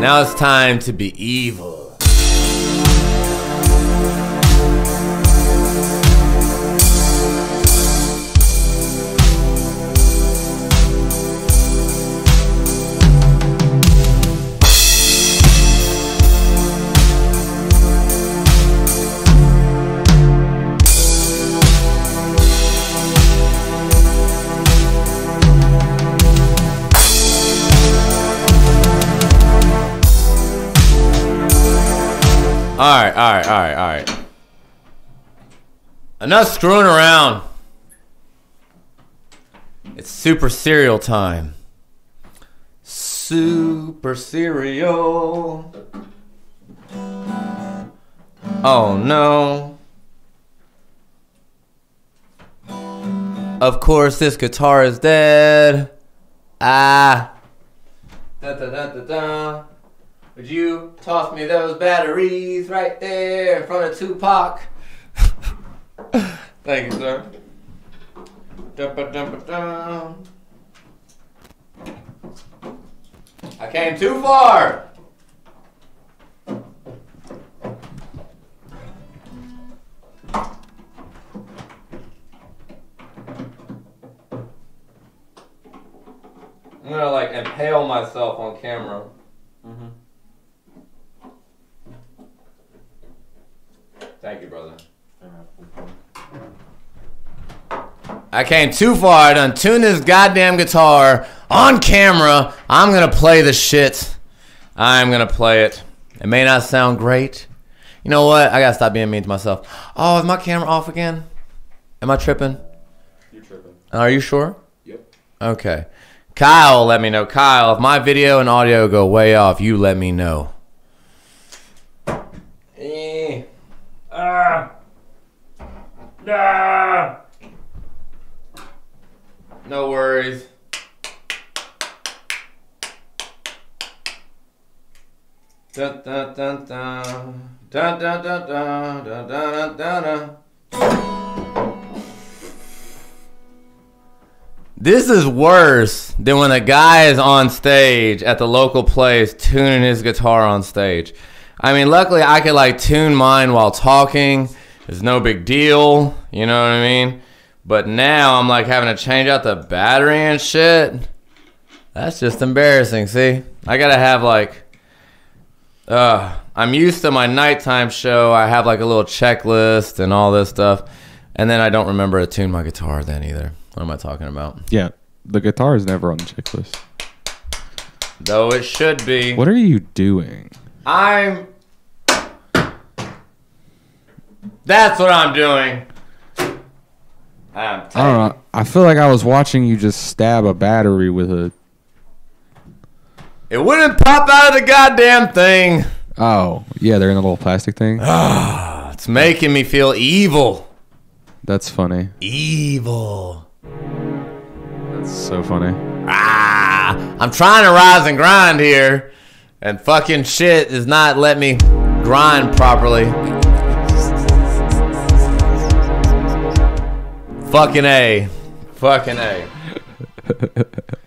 Now it's time to be evil. Alright, alright, alright, alright. Enough screwing around. It's super cereal time. Super cereal. Oh no. Of course, this guitar is dead. Ah. Da da da da da. Would you toss me those batteries right there in front of Tupac? Thank you, sir. I came too far. I'm gonna like impale myself on camera. Mm-hmm. Thank you, brother. I came too far. I done tuned this goddamn guitar on camera. I'm gonna play the shit. I'm gonna play it. It may not sound great. You know what? I gotta stop being mean to myself. Oh, is my camera off again? Am I tripping? You're tripping. Are you sure? Yep. Okay. Kyle, let me know. Kyle, if my video and audio go way off, you let me know. Eh. Ah. Ah. No worries. Dun. Dun, dun, dun, dun, dun, dun, dun, dun. This is worse than when a guy is on stage at the local place tuning his guitar on stage. I mean, luckily I could like tune mine while talking. It's no big deal, you know what I mean? But now I'm like having to change out the battery and shit. That's just embarrassing. See, I gotta have like, uh, I'm used to my nighttime show. I have like a little checklist and all this stuff, and then I don't remember to tune my guitar then either. What am I talking about? Yeah, the guitar is never on the checklist. Though it should be. What are you doing? I'm. That's what I'm doing. I'm I don't know. I feel like I was watching you just stab a battery with a. It wouldn't pop out of the goddamn thing. Oh, yeah, they're in a little plastic thing. It's making me feel evil. That's funny. Evil. That's so funny. Ah, I'm trying to rise and grind here, and fucking shit is not letting me grind properly. Fucking A. Fucking A.